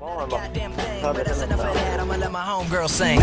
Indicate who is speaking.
Speaker 1: Not a Goddamn thing, but that's enough of that. I'ma let my homegirl sing.